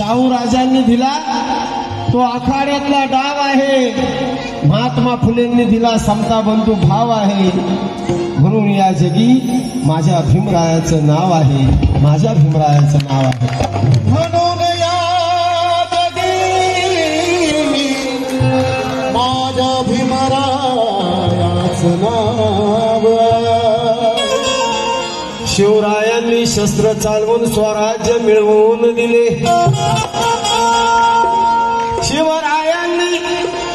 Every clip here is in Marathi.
शाहू राजांनी दिला. तो आखाड्यातला डाव आहे. महात्मा फुलेंनी दिला समता बंधू भाव आहे. म्हणून या जगी माझ्या भीमरायाचं नाव आहे. माझ्या भीमरायाचं नाव आहे. म्हणून या जगी माझ्या भीमरायाचं नाव शिवरायांनी शस्त्र चालवून स्वराज्य मिळवून दिले. शिवरायांनी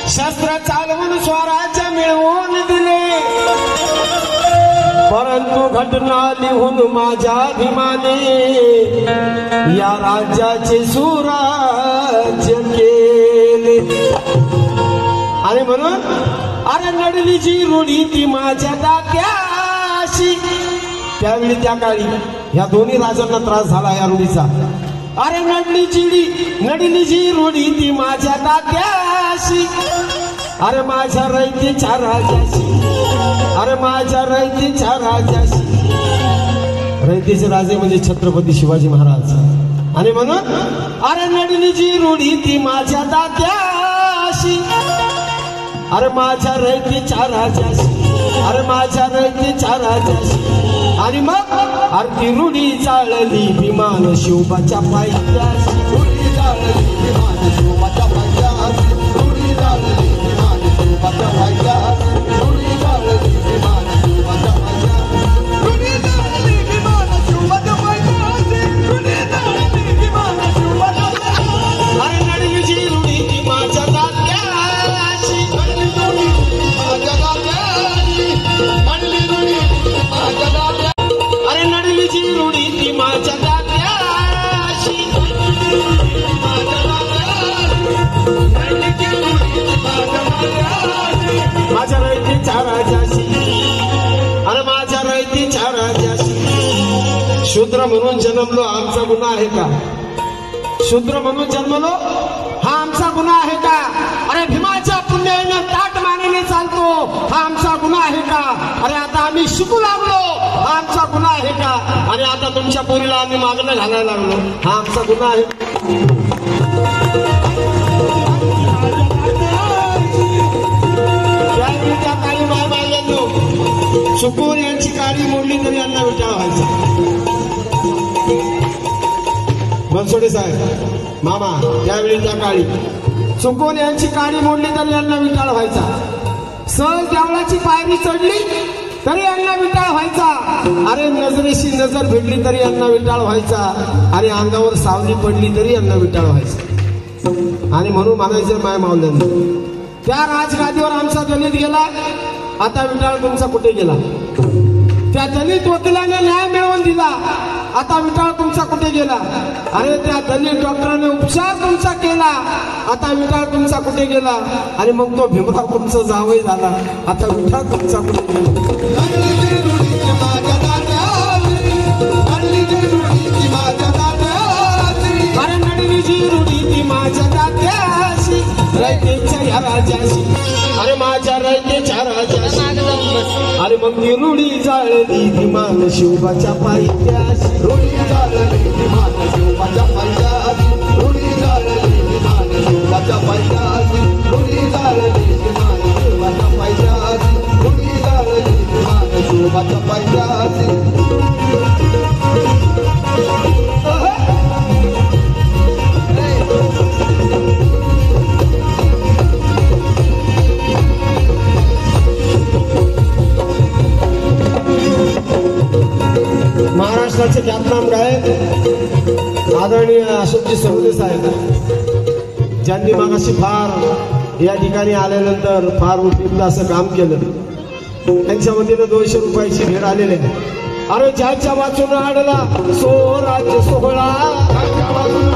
शस्त्र चालवून स्वराज्य मिळवून दिले. परंतु घटना लिहून माझ्या अभिमाने या राज्याचे सुराज्य केले. आणि म्हणून अरे नडली जी रूढी ती माझ्या दात्याशी त्यावेळी त्या काळी या दोन्ही राजांना त्रास झाला या रुढीचा. अरे नडली चिडी नडली जी रुढी ती माझ्या दात्याशी. अरे माझ्या रयतेच्या राजाशी. अरे माझ्या रयतेच्या राजाशी. रैतीचे राजे म्हणजे छत्रपती शिवाजी महाराज. आणि म्हणून अरे नडली जी रुढी ती माझ्या दात्याशी. अरे माझ्या रयतेच्या राजाशी. अरे माझ्या रयतेच्या राजाशी. आणि मग आरती रुढी चाळली विमान शोभाच्या पायथ्याशी रुढी जाळली विमान शोभाच्या पायथ्याशी. शूद्र म्हणून जन्मलो आमचा गुन्हा आहे का? शूद्र म्हणून जन्मलो हा आमचा गुन्हा आहे का? अरे भीमाच्या पुण्याने ताट मानेने चालतो हा आमचा गुन्हा आहे का? अरे आता आम्ही शिकू लागलो हा आमचा गुन्हा आहे का? आणि आता तुमच्या पोरीला आम्ही मागणं घालायला लागलो हा आमचा गुन्हा आहे. त्यावेळी माय बायांनो यांची काळी मोडली तरी यांना विचार व्हायचा बनसोडे साहेब. मामा त्यावेळी त्या काळी. चुकून यांची काळी मोडली तरी यांना विटाळ व्हायचा. सहज देवळाची पायरी चढली तरी यांना विटाळ व्हायचा. अरे नजरेशी नजर भेटली तरी यांना विटाळ व्हायचा. अरे अंगावर सावली पडली तरी यांना विटाळ व्हायचा. आणि म्हणून म्हणायचं माय मावल्यांना. त्या राजगादीवर आमचा दलित गेला. आता विटाळ तुमचा कुठे गेला? त्या दलित वकिलाने न्याय मिळवून दिला. आता विटाळ तुमचा कुठे गेला अरे त्या दलित डॉक्टराने उपचार तुमचा केला आता विटाळ तुमचा कुठे गेला आणि मग तो भीमराव तुमचा जावई झाला आता विटाळ तुमचा कुठे गेला म्हणली रुढी माझ्या दात्याची. म्हणली रुढी माझ्या दात्याची. अरे नडवीची रूढी ती माझ्या दात्याशी रयतेच्या या राजाशी राजाशी अरे मग ती रूढी जाळली विमान शिवबाच्या पायथ्याशी रुढी जाळली विमान शिवबाच्या पायथ्याशी. रुढी जाळली विमान शिवबाच्या पायथ्याशी. रुढी जाळली विमान शिवबाच्या पायथ्याशी. रुढी जाळली विमान शिवबाच्या पायथ्याशी. वर्षी फार या ठिकाणी आल्यानंतर फार उपयुक्त असं काम केलं. त्यांच्या वतीनं दोनशे रुपयाची भेट आलेली. आहे अरे ज्याच्या वाचून आडला सो राज्य सोहळा.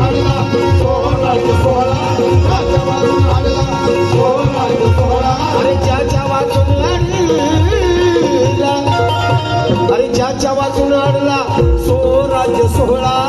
आडला, सोहळा. अरे ज्याच्या वाचून अरे ज्याच्या वाचून आडला सो राज्य सोहळा.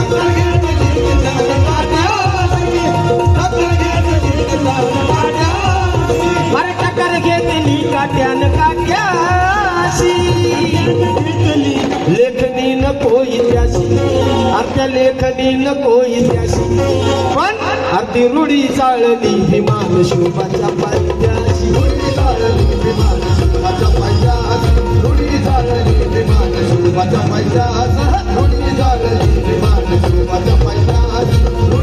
नको लेखनी नको इत्याशी पण अर्धी रुढी चाळली विमान शोभाच्या पायथ्याशी रुढी झाडली विमान शिवाच्या पायथ्याशी. रुढी झाडली विमान शिवाच्या पायथ्याशी. रुढी झाडली विमान शिवाच्या पायथ्याशी.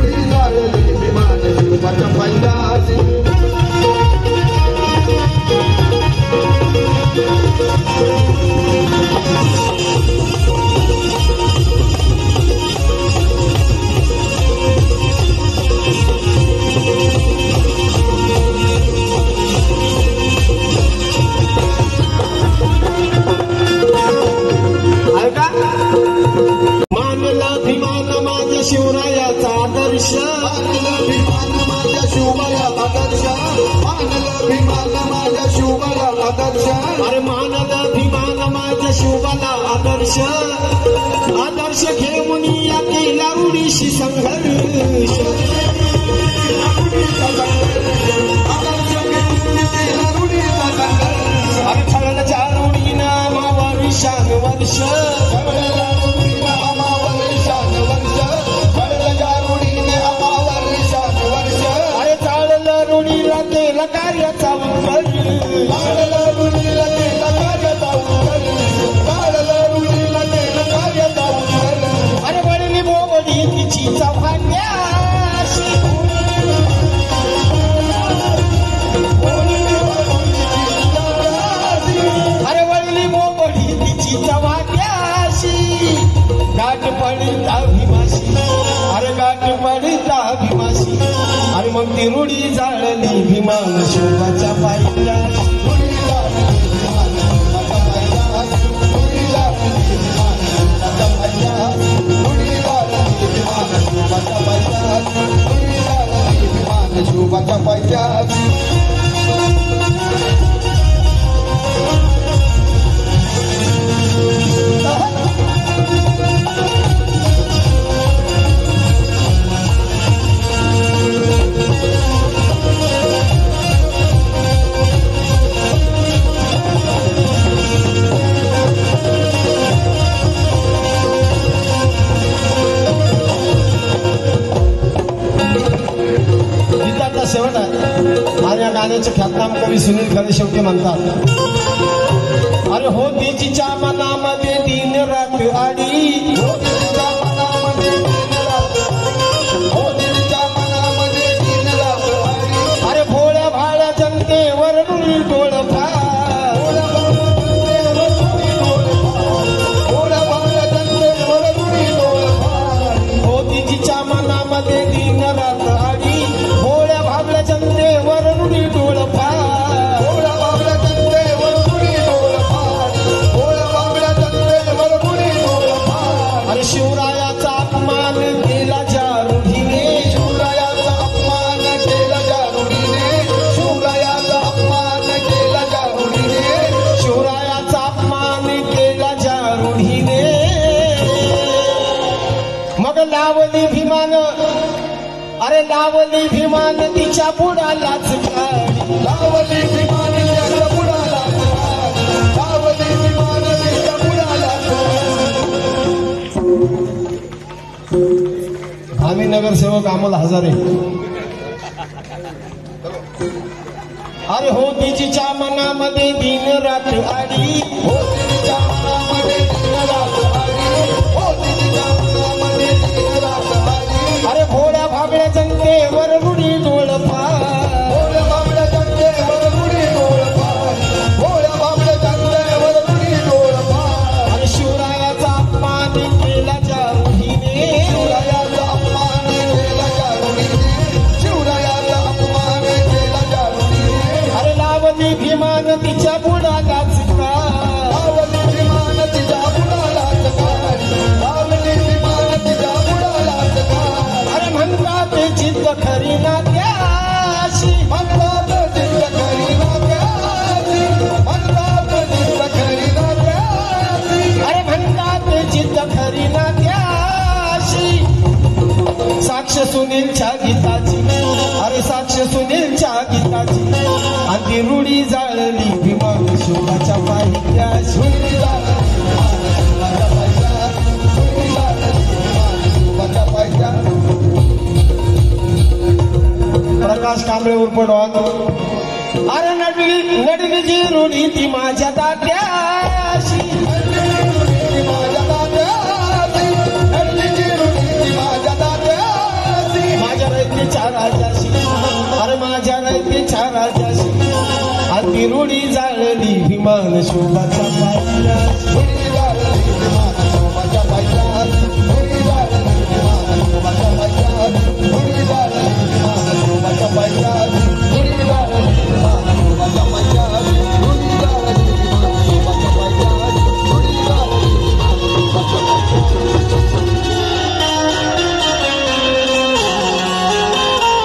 माझ्या शिवरायाचा आदर्श. मानलं विमान माझ्या शिवबाला आदर्श. मानलं विमान माझ्या शिवबाला आदर्श. अरे मानला विमान माझ्या शिवबाला आदर्श. आदर्श घेऊन या केला उडीशी संघर्ष. जाळली भीमान शोभाच्या पाहिल्या रुढीला विमान शेवट आहे आणि या गाण्याचे ख्यातनाम कवी सुनील खरे शेवटी म्हणतात. अरे हो तिची तिच्या मनामध्ये दिन रात आडी. लावली भीमान तिच्या बुडालाच लावली विमान त्याच्या बुडाला लावली विमान त्याच्या बुडाला आम्ही नगरसेवक अमोल हजारे. अरे हो तिच्या मनामध्ये दिन रात आडी. मोदींच्या भीमान तिच्या साक्ष सुनीलच्या गीताची. अरे साक्ष सुनीलच्या गीताची. आणि ती रुढी जाळली विमान शोभाच्या पाहिल्या प्रकाश कांबळे उर्फ डॉन. अरे नडली नडली जी रुढी ती माझ्या दात्याशी आणि ती रुढी जाळली विमान शोभाच्या पाहिल्याशी रुळी जाळली